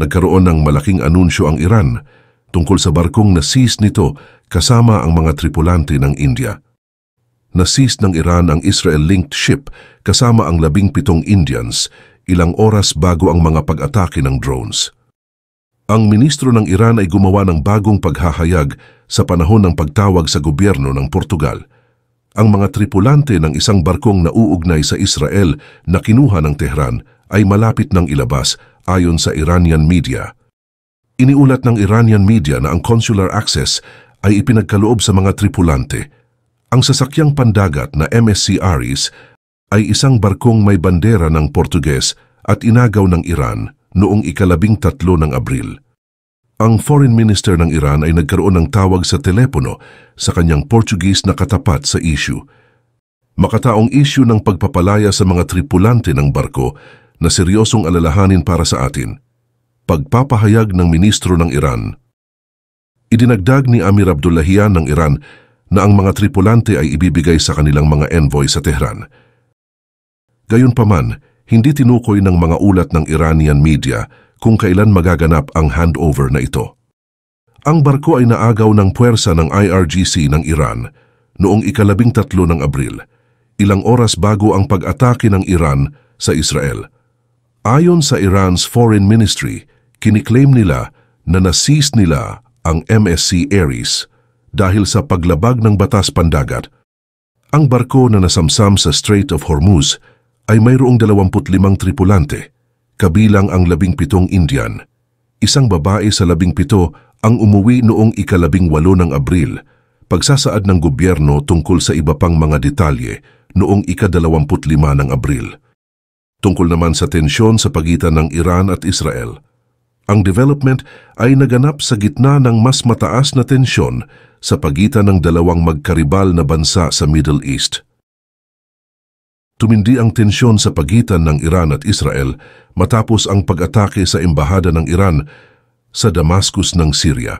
Nagkaroon ng malaking anunsyo ang Iran tungkol sa barkong na-seize nito kasama ang mga tripulante ng India. Na-seize ng Iran ang Israel-linked ship kasama ang labing pitong Indians ilang oras bago ang mga pag-atake ng drones. Ang ministro ng Iran ay gumawa ng bagong paghahayag sa panahon ng pagtawag sa gobyerno ng Portugal. Ang mga tripulante ng isang barkong nauugnay sa Israel na kinuha ng Tehran ay malapit ng ilabas ayon sa Iranian media. Iniulat ng Iranian media na ang consular access ay ipinagkaloob sa mga tripulante. Ang sasakyang pandagat na MSC Aris ay isang barkong may bandera ng Portuges at inagaw ng Iran noong ikalabing tatlo ng Abril. Ang foreign minister ng Iran ay nagkaroon ng tawag sa telepono sa kanyang Portuguese na katapat sa issue. Makataong issue ng pagpapalaya sa mga tripulante ng barko na seryosong alalahanin para sa atin. Pagpapahayag ng ministro ng Iran. Idinagdag ni Amir Abdullahian ng Iran na ang mga tripulante ay ibibigay sa kanilang mga envoy sa Tehran. Gayunpaman, hindi tinukoy ng mga ulat ng Iranian media kung kailan magaganap ang handover na ito. Ang barko ay naagaw ng puwersa ng IRGC ng Iran noong ikalabing tatlo ng Abril, ilang oras bago ang pag-atake ng Iran sa Israel. Ayon sa Iran's Foreign Ministry, kiniklaim nila na naseize nila ang MSC Ares dahil sa paglabag ng batas pandagat. Ang barko na nasamsam sa Strait of Hormuz ay mayroong 25 tripulante, kabilang ang 17 Indian. Isang babae sa 17 ang umuwi noong ikalabing walo ng Abril, pagsasaad ng gobyerno tungkol sa iba pang mga detalye noong ikadalawamput-lima ng Abril. Tungkol naman sa tensyon sa pagitan ng Iran at Israel, ang development ay naganap sa gitna ng mas mataas na tensyon sa pagitan ng dalawang magkaribal na bansa sa Middle East. Tumindi ang tensyon sa pagitan ng Iran at Israel matapos ang pag-atake sa embahada ng Iran sa Damascus ng Syria.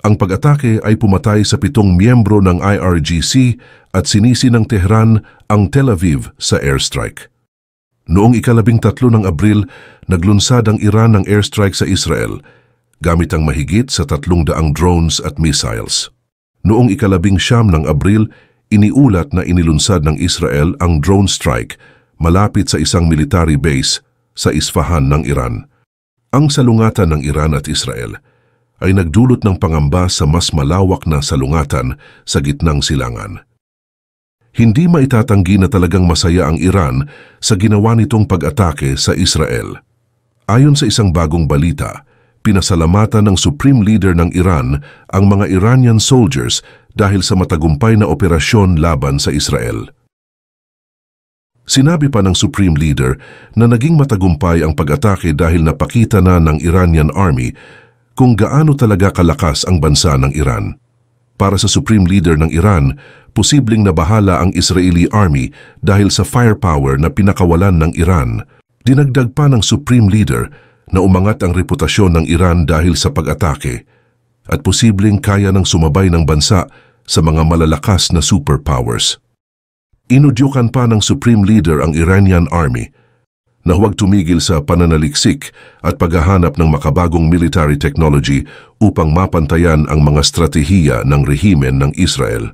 Ang pag-atake ay pumatay sa pitong miyembro ng IRGC at sinisi ng Tehran ang Tel Aviv sa airstrike. Noong ikalabing tatlo ng Abril, naglunsad ang Iran ng airstrike sa Israel gamit ang mahigit sa tatlong daang drones at missiles. Noong ikalabing siyam ng Abril, iniulat na inilunsad ng Israel ang drone strike malapit sa isang military base sa Isfahan ng Iran. Ang salungatan ng Iran at Israel ay nagdulot ng pangamba sa mas malawak na salungatan sa gitnang silangan. Hindi maitatanggi na talagang masaya ang Iran sa ginawa nitong pag-atake sa Israel. Ayon sa isang bagong balita, pinasalamatan ng Supreme Leader ng Iran ang mga Iranian soldiers dahil sa matagumpay na operasyon laban sa Israel. Sinabi pa ng Supreme Leader na naging matagumpay ang pag-atake dahil napakita na ng Iranian Army kung gaano talaga kalakas ang bansa ng Iran. Para sa Supreme Leader ng Iran, posibleng nabahala ang Israeli Army dahil sa firepower na pinakawalan ng Iran. Dinagdag pa ng Supreme Leader na umangat ang reputasyon ng Iran dahil sa pag-atake at posibleng kaya ng sumabay ng bansa sa mga malalakas na superpowers. Inudyukan pa ng Supreme Leader ang Iranian Army na huwag tumigil sa pananaliksik at paghahanap ng makabagong military technology upang mapantayan ang mga stratehiya ng rehimen ng Israel.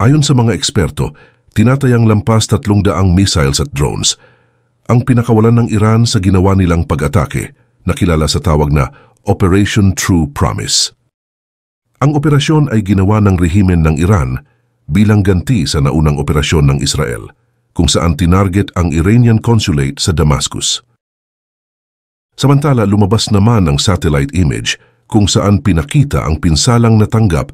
Ayon sa mga eksperto, tinatayang lampas tatlong daang missiles at drones ang pinakawalan ng Iran sa ginawa nilang pag-atake na kilala sa tawag na Operation True Promise. Ang operasyon ay ginawa ng rehimen ng Iran bilang ganti sa naunang operasyon ng Israel, kung saan tinarget ang Iranian consulate sa Damascus. Samantala, lumabas naman ang satellite image kung saan pinakita ang pinsalang natanggap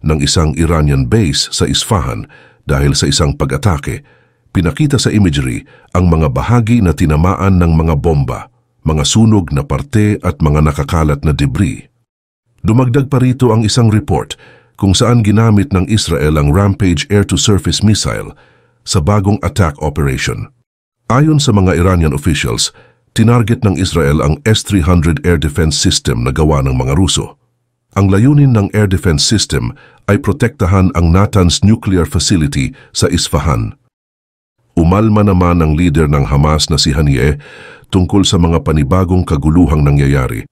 ng isang Iranian base sa Isfahan dahil sa isang pag-atake. Pinakita sa imagery ang mga bahagi na tinamaan ng mga bomba, mga sunog na parte at mga nakakalat na debris. Dumagdag pa rito ang isang report kung saan ginamit ng Israel ang Rampage air-to-surface missile sa bagong attack operation. Ayon sa mga Iranian officials, tinarget ng Israel ang S-300 air defense system na gawa ng mga Ruso. Ang layunin ng air defense system ay protektahan ang Natanz nuclear facility sa Isfahan. Umalma naman ang leader ng Hamas na si Haniyeh tungkol sa mga panibagong kaguluhang nangyayari.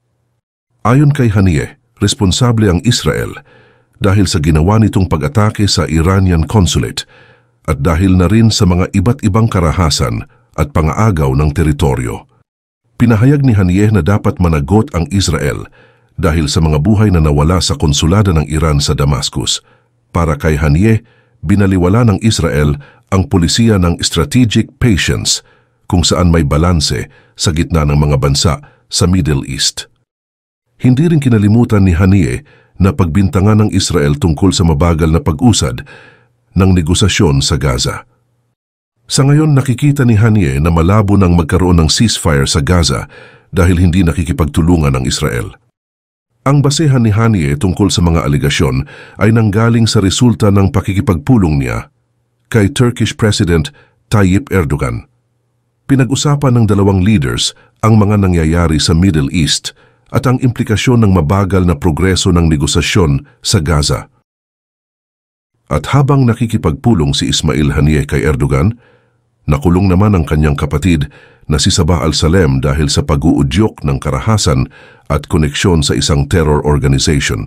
Ayon kay Haniyeh, responsable ang Israel dahil sa ginawa nitong pag-atake sa Iranian consulate at dahil na rin sa mga iba't ibang karahasan at pangaagaw ng teritoryo. Pinahayag ni Haniyeh na dapat managot ang Israel dahil sa mga buhay na nawala sa konsulada ng Iran sa Damascus. Para kay Haniyeh, binaliwala ng Israel ang polisiya ng strategic patience kung saan may balanse sa gitna ng mga bansa sa Middle East. Hindi rin kinalimutan ni Haniyeh na pagbintangan ng Israel tungkol sa mabagal na pag-usad ng negosasyon sa Gaza. Sa ngayon nakikita ni Haniyeh na malabo nang magkaroon ng ceasefire sa Gaza dahil hindi nakikipagtulungan ng Israel. Ang basehan ni Haniyeh tungkol sa mga aligasyon ay nanggaling sa resulta ng pakikipagpulong niya kay Turkish President Tayyip Erdogan. Pinag-usapan ng dalawang leaders ang mga nangyayari sa Middle East at ang implikasyon ng mabagal na progreso ng negosasyon sa Gaza. At habang nakikipagpulong si Ismail Haniyeh kay Erdogan, nakulong naman ang kanyang kapatid na si Sabah al-Salem dahil sa pag-uudyok ng karahasan at koneksyon sa isang terror organization.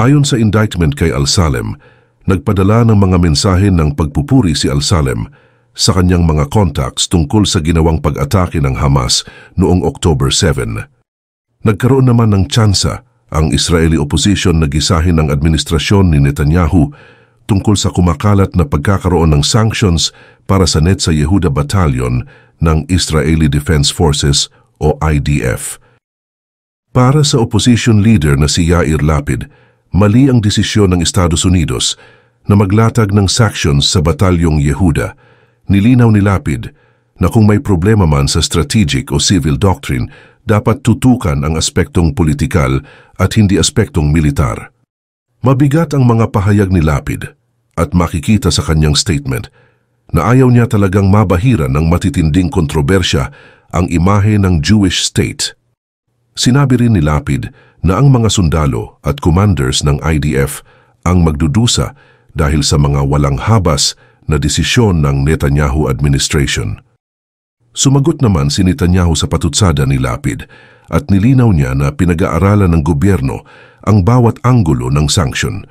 Ayon sa indictment kay al-Salem, nagpadala ng mga mensahe ng pagpupuri si al-Salem sa kanyang mga contacts tungkol sa ginawang pag-atake ng Hamas noong October 7. Nagkaroon naman ng tsansa ang Israeli opposition na gisahin ng administrasyon ni Netanyahu tungkol sa kumakalat na pagkakaroon ng sanctions para sa Netza Yehuda Battalion ng Israeli Defense Forces o IDF. Para sa opposition leader na si Yair Lapid, mali ang desisyon ng Estados Unidos na maglatag ng sanctions sa Batalyong Yehuda. Nilinaw ni Lapid na kung may problema man sa strategic o civil doctrine, dapat tutukan ang aspektong politikal at hindi aspektong militar. Mabigat ang mga pahayag ni Lapid at makikita sa kanyang statement na ayaw niya talagang mabahira ng matitinding kontrobersya ang imahe ng Jewish state. Sinabi rin ni Lapid na ang mga sundalo at commanders ng IDF ang magdudusa dahil sa mga walang habas na desisyon ng Netanyahu administration. Sumagot naman si Netanyahu sa patutsada ni Lapid at nilinaw niya na pinag-aaralan ng gobyerno ang bawat anggulo ng sanction.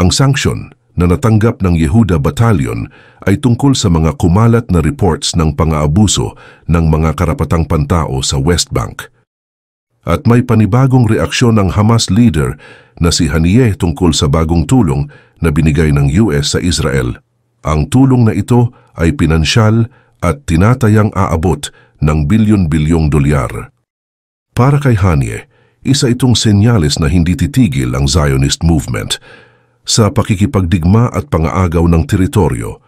Ang sanction na natanggap ng Yehuda Battalion ay tungkol sa mga kumalat na reports ng pang-aabuso ng mga karapatang pantao sa West Bank. At may panibagong reaksyon ng Hamas leader na si Haniyeh tungkol sa bagong tulong na binigay ng US sa Israel. Ang tulong na ito ay pinansyal at tinatayang aabot ng bilyon-bilyong dolyar. Para kay Hanye, isa itong senyales na hindi titigil ang Zionist movement sa pakikipagdigma at pangaagaw ng teritoryo.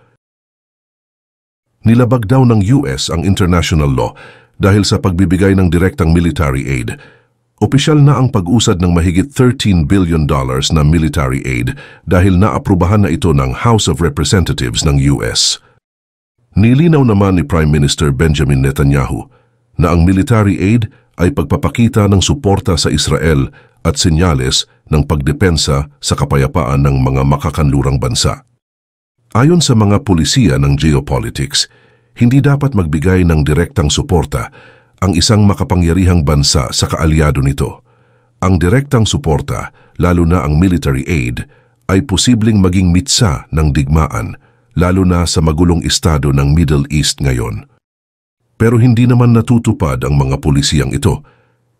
Nilabag daw ng US ang international law dahil sa pagbibigay ng direktang military aid. Opisyal na ang pag-usad ng mahigit 13 billion dollars na military aid dahil naaprubahan na ito ng House of Representatives ng US. Nilinaw naman ni Prime Minister Benjamin Netanyahu na ang military aid ay pagpapakita ng suporta sa Israel at senyales ng pagdepensa sa kapayapaan ng mga makakanlurang bansa. Ayon sa mga pulisiya ng geopolitics, hindi dapat magbigay ng direktang suporta ang isang makapangyarihang bansa sa kaalyado nito. Ang direktang suporta, lalo na ang military aid, ay posibleng maging mitsa ng digmaan lalo na sa magulong estado ng Middle East ngayon. Pero hindi naman natutupad ang mga pulisiyang ito.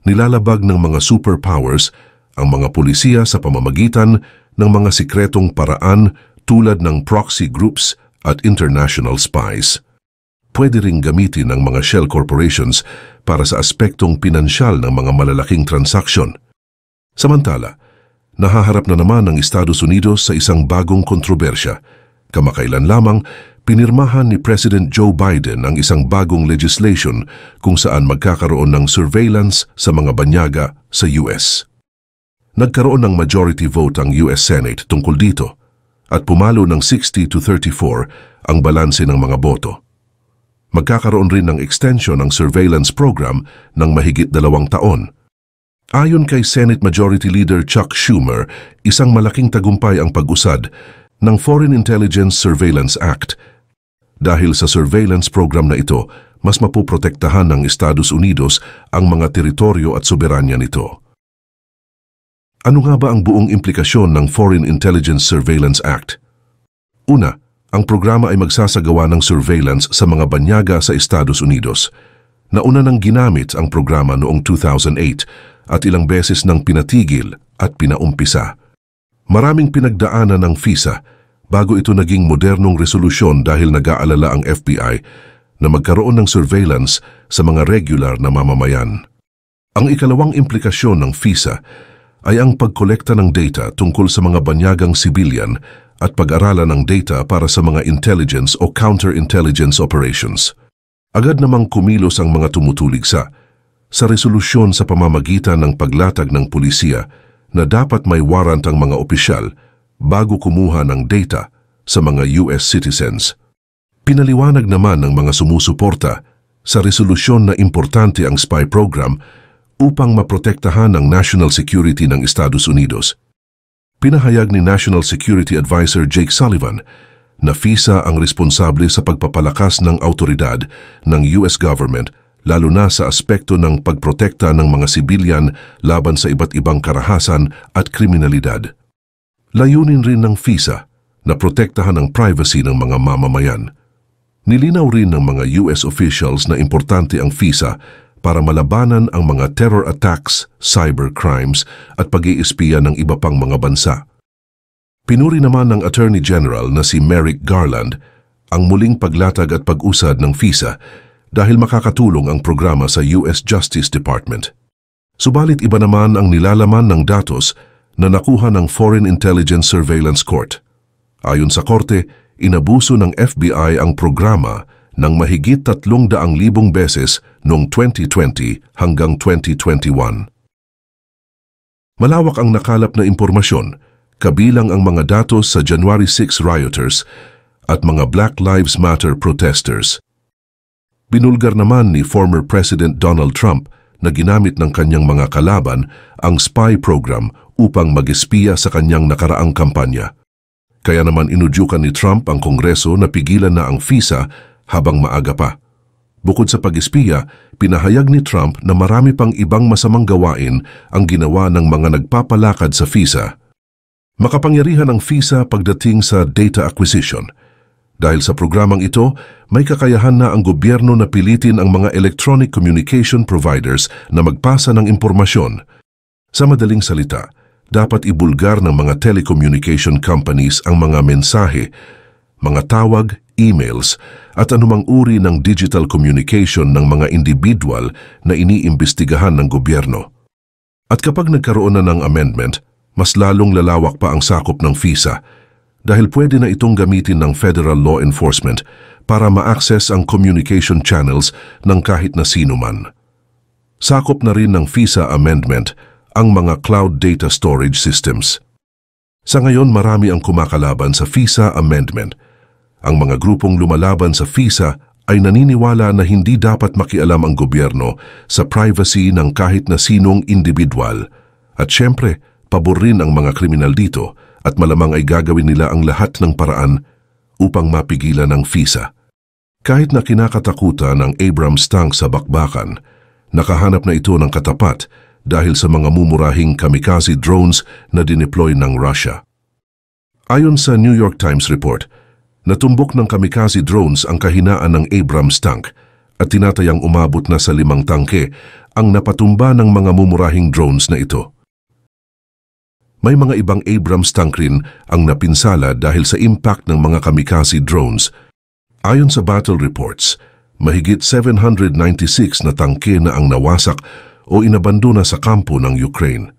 Nilalabag ng mga superpowers ang mga pulisiya sa pamamagitan ng mga sikretong paraan tulad ng proxy groups at international spies. Pwede ring gamitin ng mga shell corporations para sa aspektong pinansyal ng mga malalaking transaksyon. Samantala, nahaharap na naman ang Estados Unidos sa isang bagong kontrobersya – Kamakailan lamang, pinirmahan ni President Joe Biden ang isang bagong legislation kung saan magkakaroon ng surveillance sa mga banyaga sa US. Nagkaroon ng majority vote ang US Senate tungkol dito at pumalo ng 60 to 34 ang balanse ng mga boto. Magkakaroon rin ng extension ng surveillance program ng mahigit dalawang taon. Ayon kay Senate Majority Leader Chuck Schumer, isang malaking tagumpay ang pag-usad ng Foreign Intelligence Surveillance Act. Dahil sa surveillance program na ito, mas mapuprotektahan ng Estados Unidos ang mga teritoryo at soberanya nito. Ano nga ba ang buong implikasyon ng Foreign Intelligence Surveillance Act? Una, ang programa ay magsasagawa ng surveillance sa mga banyaga sa Estados Unidos. Nauna nang ginamit ang programa noong 2008 at ilang beses nang pinatigil at pinaumpisa. Maraming pinagdaanan ng FISA bago ito naging modernong resolusyon dahil nag-aalala ang FBI na magkaroon ng surveillance sa mga regular na mamamayan. Ang ikalawang implikasyon ng FISA ay ang pagkolekta ng data tungkol sa mga banyagang sibilyan at pag-aralan ng data para sa mga intelligence o counterintelligence operations. Agad namang kumilos ang mga tumutulig sa sa resolusyon sa pamamagitan ng paglatag ng pulisya na dapat may warrant ang mga opisyal bago kumuha ng data sa mga US citizens. Pinaliwanag naman ng mga sumusuporta sa resolusyon na importante ang spy program upang maprotektahan ang national security ng Estados Unidos. Pinahayag ni National Security Advisor Jake Sullivan na FISA ang responsable sa pagpapalakas ng autoridad ng US government lalo na sa aspekto ng pagprotekta ng mga sibilyan laban sa iba't ibang karahasan at kriminalidad. Layunin rin ng FISA na protektahan ang privacy ng mga mamamayan. Nilinaw rin ng mga US officials na importante ang FISA para malabanan ang mga terror attacks, cyber crimes at pag-iispiya ng iba pang mga bansa. Pinuri naman ng Attorney General na si Merrick Garland ang muling paglatag at pag-usad ng FISA dahil makakatulong ang programa sa US Justice Department. Subalit iba naman ang nilalaman ng datos na nakuha ng Foreign Intelligence Surveillance Court. Ayon sa korte, inabuso ng FBI ang programa ng mahigit 300,000 beses noong 2020 hanggang 2021. Malawak ang nakalap na impormasyon, kabilang ang mga datos sa January 6 rioters at mga Black Lives Matter protesters. Binulgar naman ni former President Donald Trump na ginamit ng kanyang mga kalaban ang spy program upang mag-espiya sa kanyang nakaraang kampanya. Kaya naman inudyukan ni Trump ang Kongreso na pigilan na ang FISA habang maaga pa. Bukod sa pag-espiya, pinahayag ni Trump na marami pang ibang masamang gawain ang ginawa ng mga nagpapalakad sa FISA. Makapangyarihan ang FISA pagdating sa data acquisition – dahil sa programang ito, may kakayahan na ang gobyerno na pilitin ang mga electronic communication providers na magpasa ng impormasyon. Sa madaling salita, dapat ibulgar ng mga telecommunication companies ang mga mensahe, mga tawag, emails, at anumang uri ng digital communication ng mga individual na iniimbestigahan ng gobyerno. At kapag nagkaroon na ng amendment, mas lalong lalawak pa ang sakop ng FISA dahil pwede na itong gamitin ng federal law enforcement para ma-access ang communication channels ng kahit na sino man. Sakop na rin ng FISA Amendment ang mga cloud data storage systems. Sa ngayon marami ang kumakalaban sa FISA Amendment. Ang mga grupong lumalaban sa FISA ay naniniwala na hindi dapat makialam ang gobyerno sa privacy ng kahit na sinong individual. At syempre, pabor rin ang mga kriminal dito at malamang ay gagawin nila ang lahat ng paraan upang mapigilan ang FISA. Kahit na kinakatakutan ng Abrams tank sa bakbakan, nakahanap na ito ng katapat dahil sa mga mumurahing kamikaze drones na dineploy ng Russia. Ayon sa New York Times report, natumbok ng kamikaze drones ang kahinaan ng Abrams tank at tinatayang umabot na sa limang tangke ang napatumba ng mga mumurahing drones na ito. May mga ibang Abrams tank rin ang napinsala dahil sa impact ng mga kamikaze drones. Ayon sa battle reports, mahigit 796 na tangke na ang nawasak o inabandona sa kampo ng Ukraine.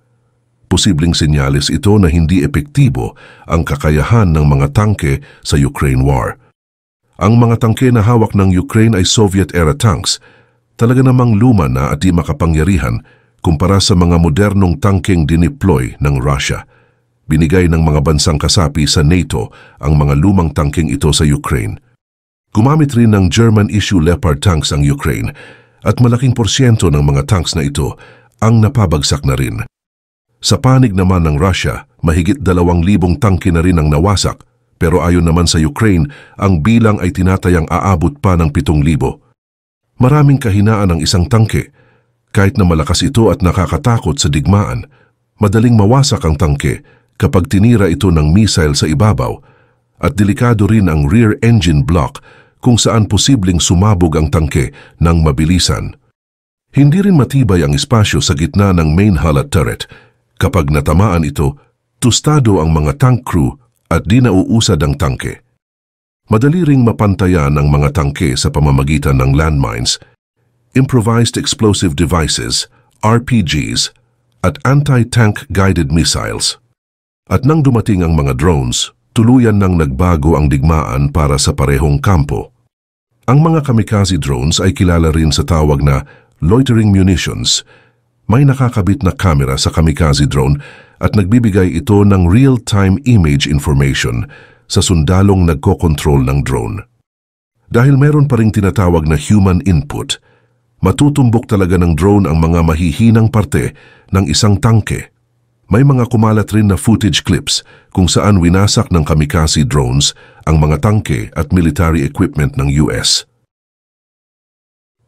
Posibleng senyales ito na hindi epektibo ang kakayahan ng mga tangke sa Ukraine War. Ang mga tangke na hawak ng Ukraine ay Soviet-era tanks, talaga namang luma na at di makapangyarihan kumpara sa mga modernong tangkeng dineploy ng Russia. Binigay ng mga bansang kasapi sa NATO ang mga lumang tangkeng ito sa Ukraine. Gumamit rin ng German-issue Leopard tanks ang Ukraine at malaking porsyento ng mga tanks na ito ang napabagsak na rin. Sa panig naman ng Russia, mahigit dalawang libong tangke na rin ang nawasak pero ayon naman sa Ukraine, ang bilang ay tinatayang aabot pa ng pitong libo. Maraming kahinaan ang isang tangke. Kahit na malakas ito at nakakatakot sa digmaan, madaling mawasak ang tangke kapag tinira ito ng missile sa ibabaw at delikado rin ang rear engine block kung saan posibleng sumabog ang tangke ng mabilisan. Hindi rin matibay ang espasyo sa gitna ng main hull at turret. Kapag natamaan ito, tustado ang mga tank crew at di nauusad ang tangke. Madali ring mapantayan ang mga tangke sa pamamagitan ng landmines, improvised explosive devices, RPGs, at anti-tank guided missiles. At nang dumating ang mga drones, tuluyan nang nagbago ang digmaan para sa parehong kampo. Ang mga kamikaze drones ay kilala rin sa tawag na loitering munitions. May nakakabit na kamera sa kamikaze drone at nagbibigay ito ng real-time image information sa sundalong nagkokontrol ng drone. Dahil meron pa ring tinatawag na human input, matutumbok talaga ng drone ang mga mahihinang parte ng isang tangke. May mga kumalat rin na footage clips kung saan winasak ng kamikaze drones ang mga tangke at military equipment ng US.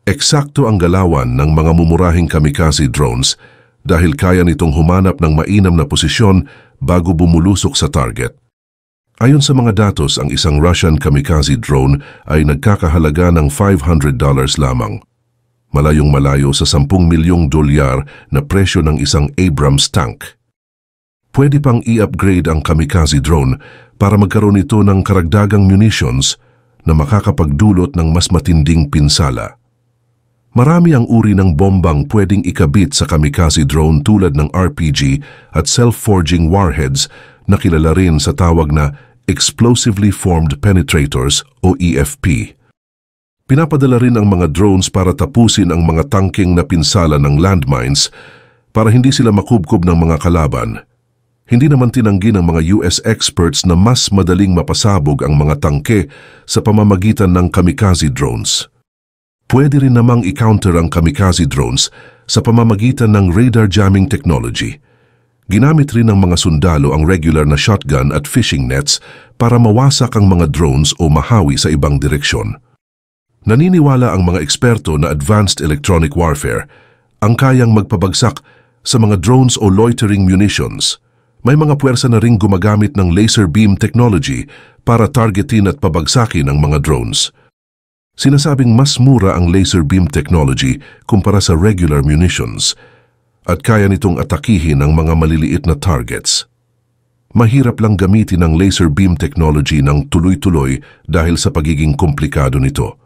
Eksakto ang galawan ng mga mumurahing kamikaze drones dahil kaya nitong humanap ng mainam na posisyon bago bumulusok sa target. Ayon sa mga datos, ang isang Russian kamikaze drone ay nagkakahalaga ng $500 lamang. Malayong malayo sa 10 milyong dolyar na presyo ng isang Abrams tank. Pwede pang i-upgrade ang kamikaze drone para magkaroon ito ng karagdagang munitions na makakapagdulot ng mas matinding pinsala. Marami ang uri ng bombang pwedeng ikabit sa kamikaze drone tulad ng RPG at self-forging warheads na kilala rin sa tawag na Explosively Formed Penetrators o EFP. Pinapadala rin ang mga drones para tapusin ang mga tangking na pinsala ng landmines para hindi sila makubkob ng mga kalaban. Hindi naman tinanggi ng mga US experts na mas madaling mapasabog ang mga tangke sa pamamagitan ng kamikaze drones. Pwede rin namang i-counter ang kamikaze drones sa pamamagitan ng radar jamming technology – Ginamit rin ng mga sundalo ang regular na shotgun at fishing nets para mawasak ang mga drones o mahawi sa ibang direksyon. Naniniwala ang mga eksperto na advanced electronic warfare ang kayang magpabagsak sa mga drones o loitering munitions. May mga puwersa na ring gumagamit ng laser beam technology para targetin at pabagsakin ang mga drones. Sinasabing mas mura ang laser beam technology kumpara sa regular munitions – at kaya nitong atakihin ang mga maliliit na targets. Mahirap lang gamitin ang laser beam technology ng tuloy-tuloy dahil sa pagiging komplikado nito.